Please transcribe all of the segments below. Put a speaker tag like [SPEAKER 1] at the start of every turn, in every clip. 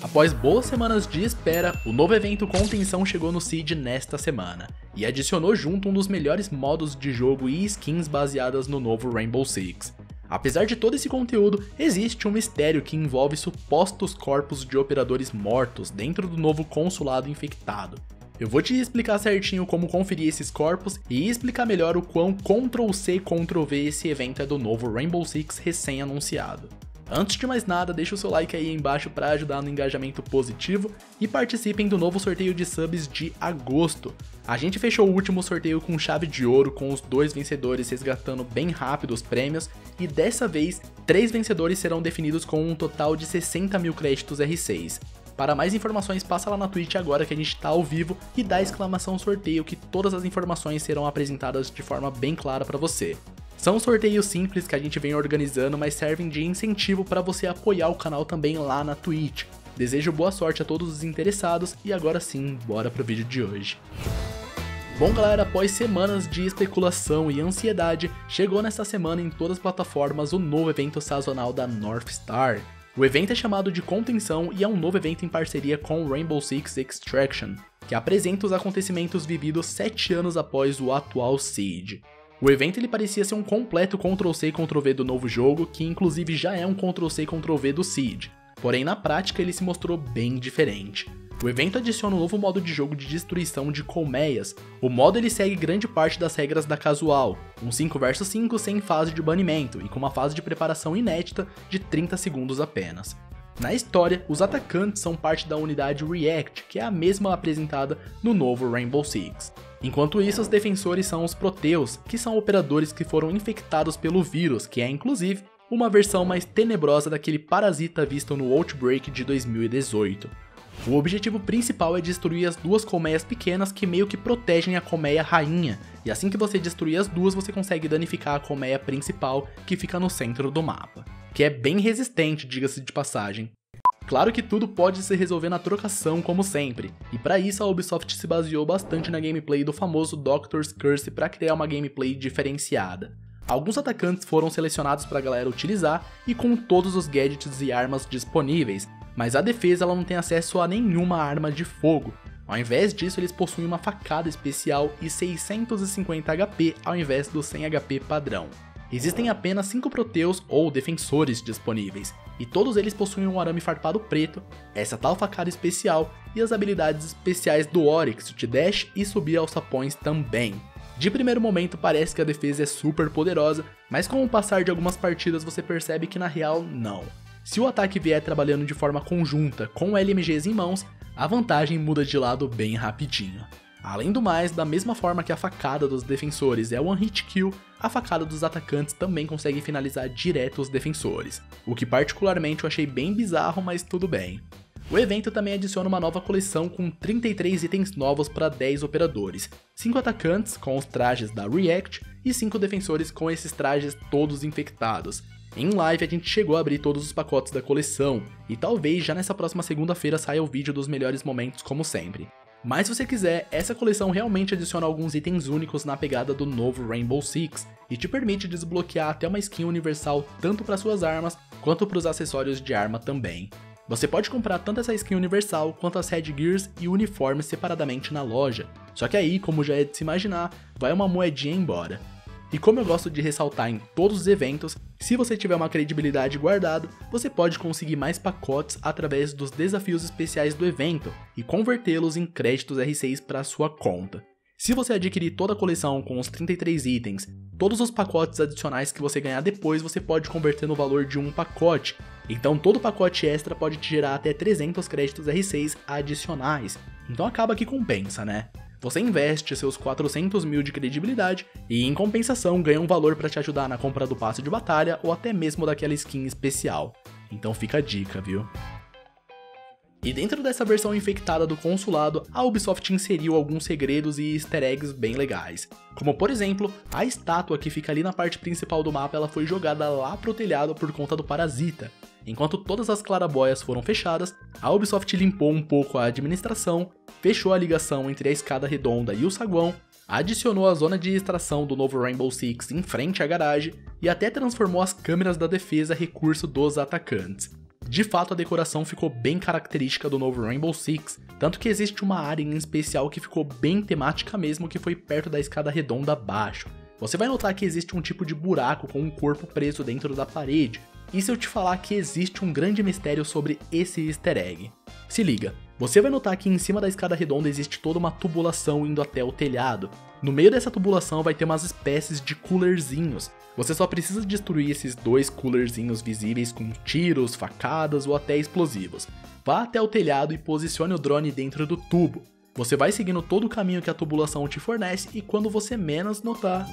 [SPEAKER 1] Após boas semanas de espera, o novo evento Contenção chegou no Seed nesta semana, e adicionou junto um dos melhores modos de jogo e skins baseadas no novo Rainbow Six. Apesar de todo esse conteúdo, existe um mistério que envolve supostos corpos de operadores mortos dentro do novo consulado infectado. Eu vou te explicar certinho como conferir esses corpos e explicar melhor o quão Ctrl-C Ctrl-V esse evento é do novo Rainbow Six recém-anunciado. Antes de mais nada, deixa o seu like aí embaixo para ajudar no engajamento positivo e participem do novo sorteio de subs de agosto. A gente fechou o último sorteio com chave de ouro, com os dois vencedores resgatando bem rápido os prêmios, e dessa vez, três vencedores serão definidos com um total de 60 mil créditos R6. Para mais informações, passa lá na Twitch agora que a gente está ao vivo e dá exclamação sorteio que todas as informações serão apresentadas de forma bem clara para você. São sorteios simples que a gente vem organizando, mas servem de incentivo para você apoiar o canal também lá na Twitch. Desejo boa sorte a todos os interessados e agora sim, bora pro vídeo de hoje. Bom galera, após semanas de especulação e ansiedade, chegou nesta semana em todas as plataformas o novo evento sazonal da North Star. O evento é chamado de Contenção e é um novo evento em parceria com Rainbow Six Extraction, que apresenta os acontecimentos vividos 7 anos após o atual Siege. O evento ele parecia ser um completo Ctrl-C Ctrl-V do novo jogo, que inclusive já é um Ctrl-C Ctrl-V do Seed. Porém, na prática, ele se mostrou bem diferente. O evento adiciona um novo modo de jogo de destruição de colmeias. O modo ele segue grande parte das regras da casual, um 5 vs 5 sem fase de banimento e com uma fase de preparação inédita de 30 segundos apenas. Na história, os atacantes são parte da unidade React, que é a mesma apresentada no novo Rainbow Six. Enquanto isso, os defensores são os Proteus, que são operadores que foram infectados pelo vírus, que é inclusive uma versão mais tenebrosa daquele parasita visto no Outbreak de 2018. O objetivo principal é destruir as duas colmeias pequenas que meio que protegem a colmeia rainha, e assim que você destruir as duas, você consegue danificar a colmeia principal que fica no centro do mapa, que é bem resistente, diga-se de passagem. Claro que tudo pode se resolver na trocação, como sempre, e para isso a Ubisoft se baseou bastante na gameplay do famoso Doctor's Curse para criar uma gameplay diferenciada. Alguns atacantes foram selecionados para a galera utilizar e com todos os gadgets e armas disponíveis, mas a defesa ela não tem acesso a nenhuma arma de fogo. Ao invés disso, eles possuem uma facada especial e 650 HP ao invés do 100 HP padrão. Existem apenas 5 Proteus ou Defensores disponíveis, e todos eles possuem um arame farpado preto, essa tal facada especial e as habilidades especiais do Oryx de dash e subir aos sapões também. De primeiro momento parece que a defesa é super poderosa, mas com o passar de algumas partidas você percebe que na real não. Se o ataque vier trabalhando de forma conjunta com LMGs em mãos, a vantagem muda de lado bem rapidinho. Além do mais, da mesma forma que a facada dos defensores é one hit kill, a facada dos atacantes também consegue finalizar direto os defensores, o que particularmente eu achei bem bizarro, mas tudo bem. O evento também adiciona uma nova coleção com 33 itens novos para 10 operadores, 5 atacantes com os trajes da React e 5 defensores com esses trajes todos infectados. Em live a gente chegou a abrir todos os pacotes da coleção, e talvez já nessa próxima segunda-feira saia o vídeo dos melhores momentos como sempre. Mas se você quiser, essa coleção realmente adiciona alguns itens únicos na pegada do novo Rainbow Six e te permite desbloquear até uma skin universal tanto para suas armas quanto para os acessórios de arma também. Você pode comprar tanto essa skin universal quanto as headgears e uniformes separadamente na loja. Só que aí, como já é de se imaginar, vai uma moedinha embora. E como eu gosto de ressaltar em todos os eventos, se você tiver uma credibilidade guardada, você pode conseguir mais pacotes através dos desafios especiais do evento e convertê-los em créditos R6 para sua conta. Se você adquirir toda a coleção com os 33 itens, todos os pacotes adicionais que você ganhar depois você pode converter no valor de um pacote. Então todo pacote extra pode te gerar até 300 créditos R6 adicionais. Então acaba que compensa, né? Você investe seus 400 mil de credibilidade e, em compensação, ganha um valor para te ajudar na compra do passe de batalha ou até mesmo daquela skin especial. Então fica a dica, viu? E dentro dessa versão infectada do consulado, a Ubisoft inseriu alguns segredos e easter eggs bem legais. Como por exemplo, a estátua que fica ali na parte principal do mapa ela foi jogada lá pro telhado por conta do parasita. Enquanto todas as clarabóias foram fechadas, a Ubisoft limpou um pouco a administração, fechou a ligação entre a escada redonda e o saguão, adicionou a zona de extração do novo Rainbow Six em frente à garagem e até transformou as câmeras da defesa recurso dos atacantes. De fato, a decoração ficou bem característica do novo Rainbow Six, tanto que existe uma área em especial que ficou bem temática mesmo, que foi perto da escada redonda abaixo. Você vai notar que existe um tipo de buraco com um corpo preso dentro da parede, e se eu te falar que existe um grande mistério sobre esse easter egg? Se liga, você vai notar que em cima da escada redonda existe toda uma tubulação indo até o telhado. No meio dessa tubulação vai ter umas espécies de coolerzinhos. Você só precisa destruir esses dois coolerzinhos visíveis com tiros, facadas ou até explosivos. Vá até o telhado e posicione o drone dentro do tubo. Você vai seguindo todo o caminho que a tubulação te fornece e quando você menos notar,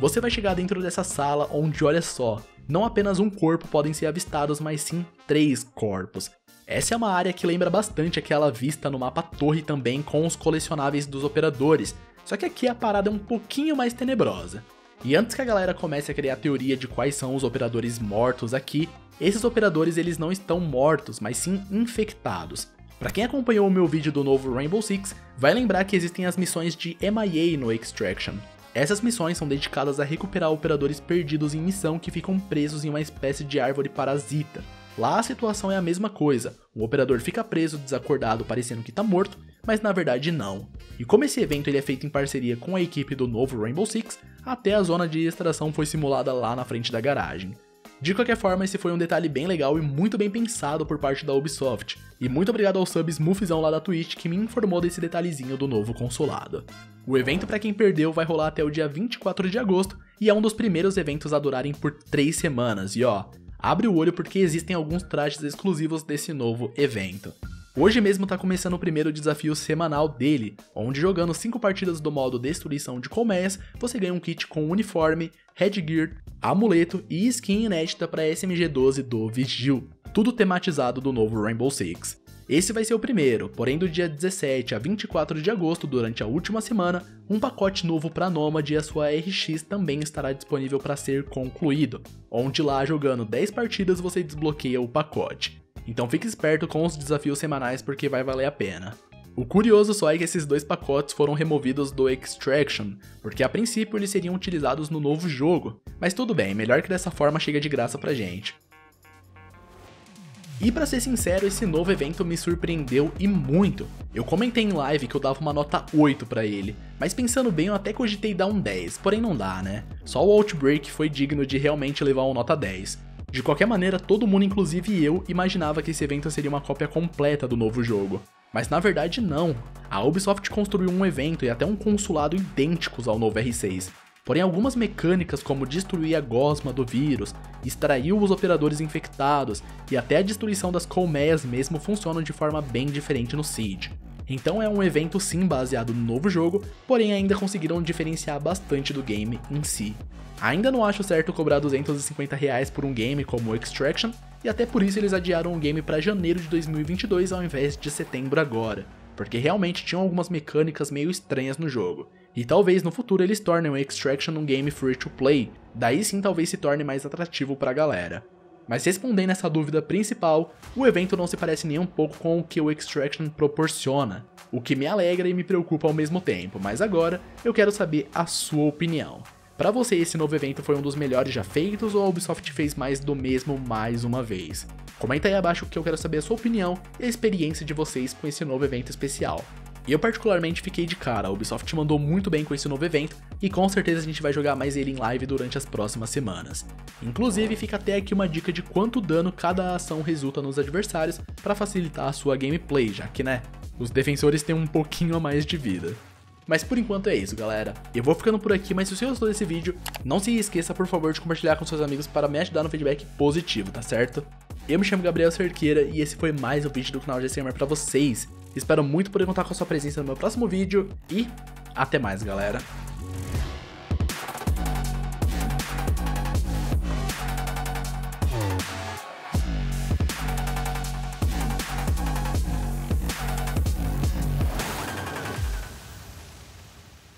[SPEAKER 1] Você vai chegar dentro dessa sala onde, olha só, não apenas um corpo podem ser avistados, mas sim três corpos. Essa é uma área que lembra bastante aquela vista no mapa torre também com os colecionáveis dos operadores, só que aqui a parada é um pouquinho mais tenebrosa. E antes que a galera comece a criar a teoria de quais são os operadores mortos aqui, esses operadores eles não estão mortos, mas sim infectados. Para quem acompanhou o meu vídeo do novo Rainbow Six, vai lembrar que existem as missões de MIA no Extraction, essas missões são dedicadas a recuperar operadores perdidos em missão que ficam presos em uma espécie de árvore parasita. Lá a situação é a mesma coisa, o operador fica preso, desacordado, parecendo que tá morto, mas na verdade não. E como esse evento ele é feito em parceria com a equipe do novo Rainbow Six, até a zona de extração foi simulada lá na frente da garagem. De qualquer forma, esse foi um detalhe bem legal e muito bem pensado por parte da Ubisoft. E muito obrigado ao sub Smoothzão lá da Twitch que me informou desse detalhezinho do novo consolado. O evento para quem perdeu vai rolar até o dia 24 de agosto e é um dos primeiros eventos a durarem por 3 semanas. E ó, abre o olho porque existem alguns trajes exclusivos desse novo evento. Hoje mesmo tá começando o primeiro desafio semanal dele, onde jogando 5 partidas do modo Destruição de Colmeias, você ganha um kit com uniforme, headgear, amuleto e skin inédita para SMG-12 do Vigil, tudo tematizado do novo Rainbow Six. Esse vai ser o primeiro, porém do dia 17 a 24 de agosto, durante a última semana, um pacote novo para Nomad e a sua RX também estará disponível para ser concluído, onde lá jogando 10 partidas você desbloqueia o pacote. Então fique esperto com os desafios semanais porque vai valer a pena. O curioso só é que esses dois pacotes foram removidos do Extraction, porque a princípio eles seriam utilizados no novo jogo, mas tudo bem, melhor que dessa forma chega de graça pra gente. E para ser sincero, esse novo evento me surpreendeu e muito. Eu comentei em live que eu dava uma nota 8 para ele, mas pensando bem eu até cogitei dar um 10, porém não dá, né? Só o Outbreak foi digno de realmente levar uma nota 10. De qualquer maneira, todo mundo, inclusive eu, imaginava que esse evento seria uma cópia completa do novo jogo. Mas na verdade não. A Ubisoft construiu um evento e até um consulado idênticos ao novo R6. Porém, algumas mecânicas como destruir a gosma do vírus, extrair os operadores infectados e até a destruição das colmeias mesmo funcionam de forma bem diferente no Siege. Então é um evento sim baseado no novo jogo, porém ainda conseguiram diferenciar bastante do game em si. Ainda não acho certo cobrar 250 reais por um game como Extraction, e até por isso eles adiaram o game para janeiro de 2022 ao invés de setembro agora, porque realmente tinham algumas mecânicas meio estranhas no jogo. E talvez no futuro eles tornem o Extraction um game free to play, daí sim talvez se torne mais atrativo pra galera. Mas respondendo essa dúvida principal, o evento não se parece nem um pouco com o que o Extraction proporciona, o que me alegra e me preocupa ao mesmo tempo, mas agora eu quero saber a sua opinião. Para você, esse novo evento foi um dos melhores já feitos ou a Ubisoft fez mais do mesmo mais uma vez? Comenta aí abaixo que eu quero saber a sua opinião e a experiência de vocês com esse novo evento especial. E eu particularmente fiquei de cara, a Ubisoft mandou muito bem com esse novo evento e com certeza a gente vai jogar mais ele em live durante as próximas semanas. Inclusive fica até aqui uma dica de quanto dano cada ação resulta nos adversários para facilitar a sua gameplay, já que né, os defensores têm um pouquinho a mais de vida. Mas por enquanto é isso, galera. Eu vou ficando por aqui, mas se você gostou desse vídeo, não se esqueça, por favor, de compartilhar com seus amigos para me ajudar no feedback positivo, tá certo? Eu me chamo Gabriel Cerqueira e esse foi mais um vídeo do canal GCMR pra vocês. Espero muito poder contar com a sua presença no meu próximo vídeo e até mais, galera.